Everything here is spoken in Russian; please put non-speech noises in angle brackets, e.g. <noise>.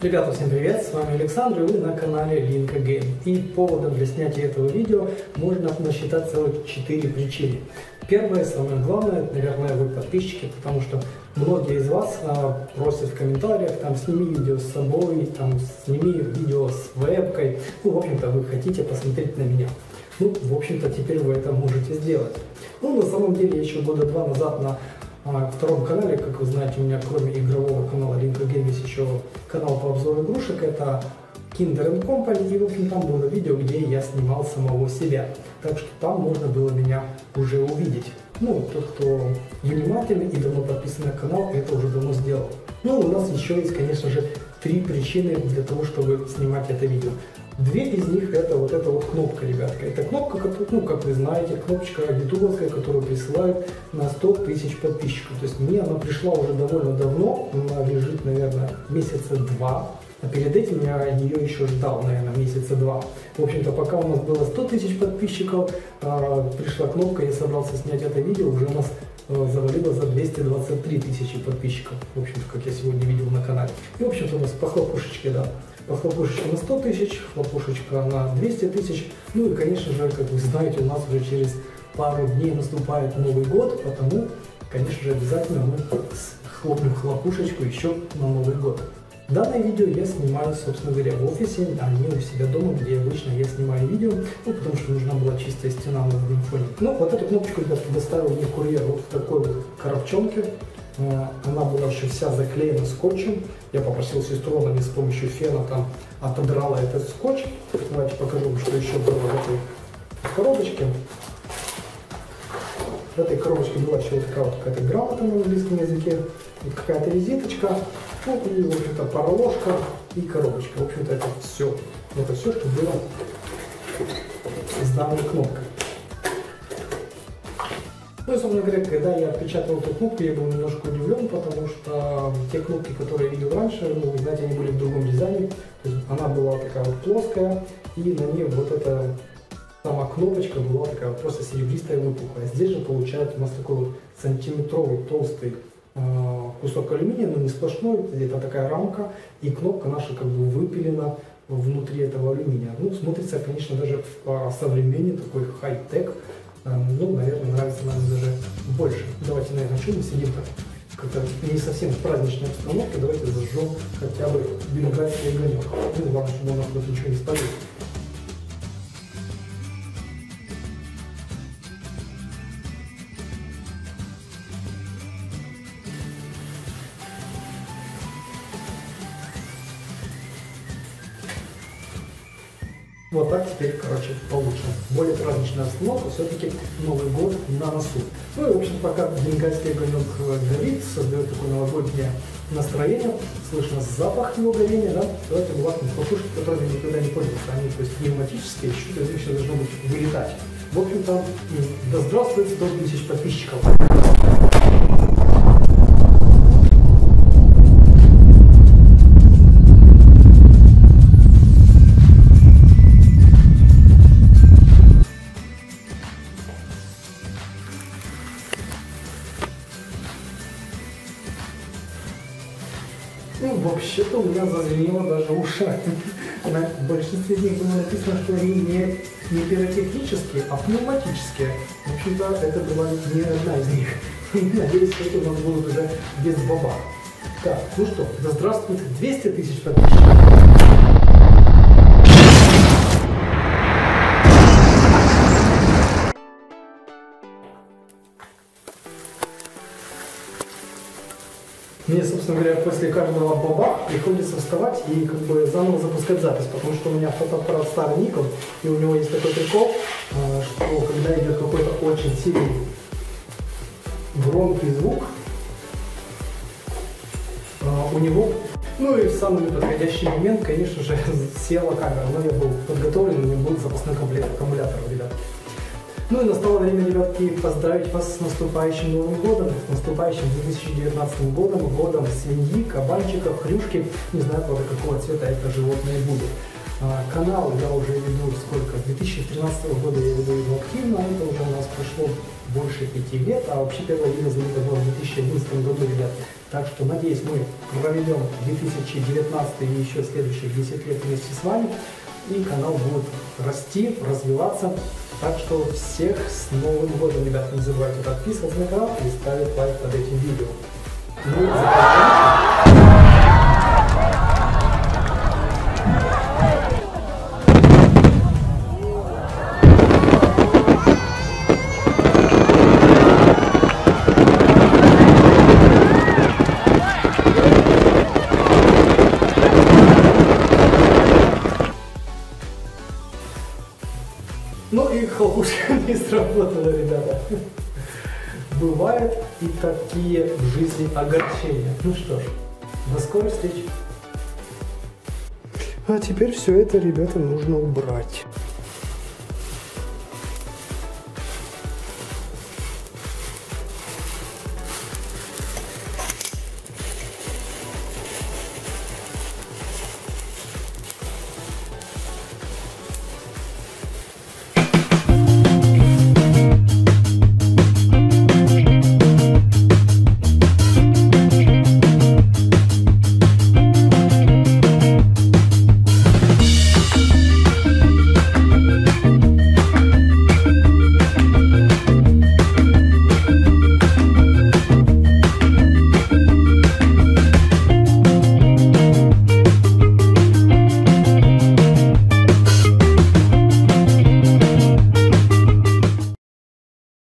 Ребята, всем привет! С вами Александр, и вы на канале Linka Game. И поводом для снятия этого видео можно насчитать целых 4 причины. Первое, самое главное, наверное, вы подписчики, потому что многие из вас а, просят в комментариях, там, сними видео с собой, там, сними видео с вебкой. Ну, в общем-то, вы хотите посмотреть на меня. Ну, в общем-то, теперь вы это можете сделать. Ну, на самом деле, еще года два назад на а, втором канале, как вы знаете, у меня кроме игрового канала Link Game есть еще канал по обзору игрушек, это Kinder Company, и в общем там было видео, где я снимал самого себя. Так что там можно было меня уже увидеть. Ну, тот, кто внимательный и давно подписан на канал, это уже давно сделал. Ну, у нас еще есть, конечно же, три причины для того, чтобы снимать это видео. Две из них это вот эта вот кнопка, ребятка. Это кнопка, ну, как вы знаете, кнопочка ютубовская, которую присылают на 100 тысяч подписчиков. То есть мне она пришла уже довольно давно, она лежит, наверное, месяца два. А перед этим я ее еще ждал, наверное, месяца два. В общем-то, пока у нас было 100 тысяч подписчиков, э, пришла кнопка, я собрался снять это видео, уже у нас э, завалило за 223 тысячи подписчиков, в общем-то, как я сегодня видел на канале. И, в общем-то, у нас по хлопушечке, да, хлопушечка на 100 тысяч, хлопушечка на 200 тысяч. Ну и, конечно же, как вы знаете, у нас уже через пару дней наступает Новый год, потому, конечно же, обязательно мы хлопнем хлопушечку еще на Новый год. Данное видео я снимаю, собственно говоря, в офисе, а не у себя дома, где обычно я снимаю видео, ну, потому что нужна была чистая стена на фоне. Ну, вот эту кнопочку я доставил мне курьер вот в такой вот коробчонке. Э, она была еще вся заклеена скотчем. Я попросил сестру, она мне с помощью фена там отодрала этот скотч. Давайте покажу вам, что еще было в этой коробочке. В этой коробочке была еще вот такая вот какая-то грамота на английском языке, какая-то визиточка, вот и, в общем-то, пароложка и коробочка. В общем-то, это все. Это все, что было с данной кнопкой. Ну и, собственно говоря, когда я отпечатал эту кнопку, я был немножко удивлен, потому что те кнопки, которые я видел раньше, ну, знаете, они были в другом дизайне. То есть она была такая вот плоская, и на ней вот эта сама кнопочка была такая вот просто серебристая выпуклая. Здесь же получается у нас такой вот сантиметровый толстый э, кусок алюминия, но не сплошной, это такая рамка, и кнопка наша как бы выпилена внутри этого алюминия. Ну, смотрится, конечно, даже по современнее, такой хай-тек, ну, наверное, нравится нам даже больше. Давайте, наверное, что мы сидим так как-то не совсем в праздничной обстановке, давайте зажжем хотя бы бенгальский огонек. Ну, главное, чтобы у нас тут ничего не спалилось. Вот так теперь, короче, получше. Более праздничная обстановка, все-таки Новый год на носу. Ну и, в общем, пока бенгальский огонек горит, создает такое новогоднее настроение, слышно запах его горения, да, давайте бумажные хлопушки, которыми никогда не пользуются, они, то есть, пневматические, чуть-чуть из них сейчас должно быть вылетать. В общем-то, да здравствует 100 тысяч подписчиков. Ну, вообще-то у меня зазвенело даже уши. На большинстве из них было написано, что они не, не пиротехнические, а пневматические. В общем-то, это была не одна из них. Надеюсь, что это у нас будут уже без баба. Так, ну что, да здравствует 200 тысяч подписчиков. Мне, собственно говоря, после каждого баба приходится вставать и как бы заново запускать запись, потому что у меня фотоаппарат старый Nikon, и у него есть такой прикол, а, что когда идет какой-то очень сильный громкий звук, а, у него, ну и в самый неподходящий момент, конечно же, <laughs> села камера, но я был подготовлен, у меня был запасной комплект аккумулятора, ребят. Ну и настало время, ребятки, поздравить вас с наступающим Новым годом, с наступающим 2019 годом, годом свиньи, кабанчиков, хрюшки, не знаю, правда, какого цвета это животное будет. А, канал я уже веду сколько, с 2013 года я веду его активно, это уже у нас прошло больше пяти лет, а вообще первое видео залито было в 2011 году, ребят. Так что, надеюсь, мы проведем 2019 и еще следующие 10 лет вместе с вами. И канал будет расти, развиваться. Так что всех с Новым годом, ребят. Не забывайте подписываться на канал и ставить лайк под этим видео. Ну, Ну и хлопушка <laughs> не сработала, ребята. Бывают и такие в жизни огорчения. Ну что ж, до скорой встречи. А теперь все это, ребята, нужно убрать.